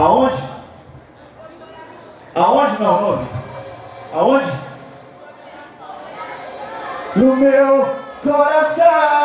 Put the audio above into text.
Aonde? Aonde não ouve? Aonde? No meu coração.